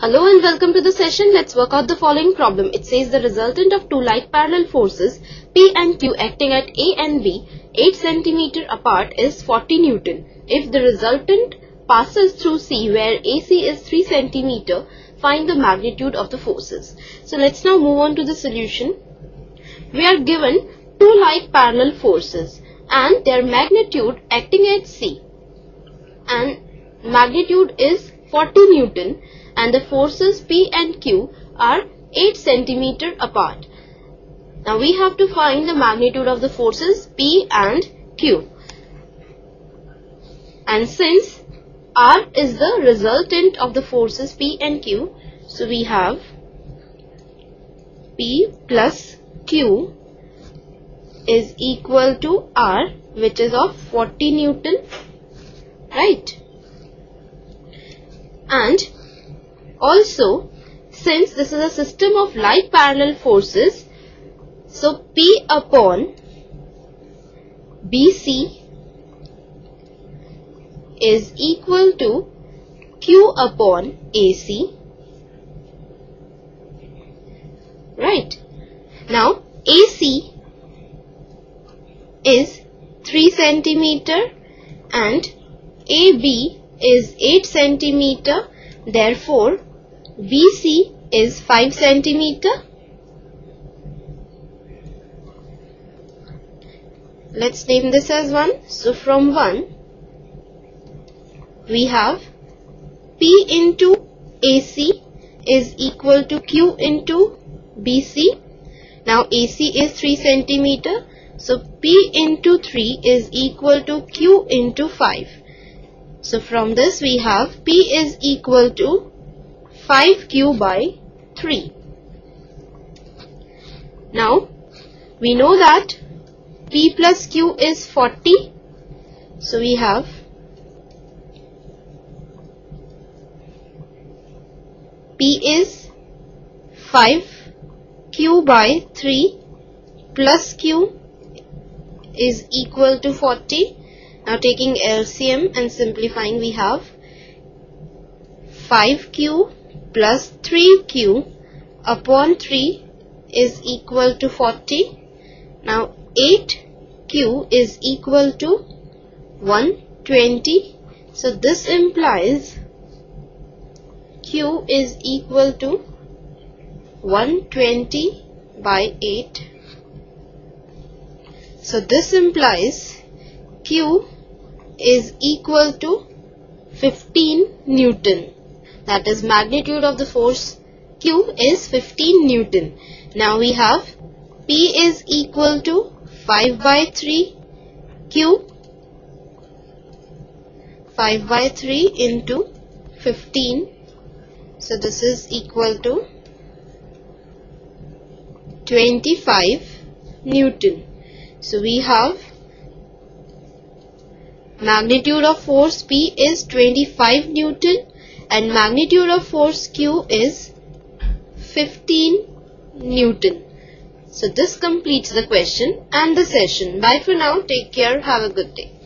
Hello and welcome to the session. Let's work out the following problem. It says the resultant of two like parallel forces P and Q acting at A and B 8 cm apart is 40 Newton. If the resultant passes through C where AC is 3 cm, find the magnitude of the forces. So let's now move on to the solution. We are given two like parallel forces and their magnitude acting at C and magnitude is 40 Newton and the forces P and Q are 8 centimeter apart. Now we have to find the magnitude of the forces P and Q. And since R is the resultant of the forces P and Q, so we have P plus Q is equal to R which is of 40 Newton, right? And also, since this is a system of like parallel forces, so P upon BC is equal to Q upon AC. Right. Now, AC is 3 centimeter and AB is 8 centimeter. Therefore, BC is 5 centimeter. Let's name this as 1. So from 1 we have P into AC is equal to Q into BC. Now AC is 3 centimeter. So P into 3 is equal to Q into 5. So from this we have P is equal to 5q by 3. Now, we know that p plus q is 40. So, we have p is 5q by 3 plus q is equal to 40. Now, taking LCM and simplifying, we have 5q plus 3q upon 3 is equal to 40. Now 8q is equal to 120. So this implies q is equal to 120 by 8. So this implies q is equal to 15 Newton that is magnitude of the force Q is 15 Newton. Now we have P is equal to 5 by 3 Q 5 by 3 into 15 so this is equal to 25 Newton. So we have magnitude of force P is 25 Newton and magnitude of force Q is 15 Newton. So this completes the question and the session. Bye for now. Take care. Have a good day.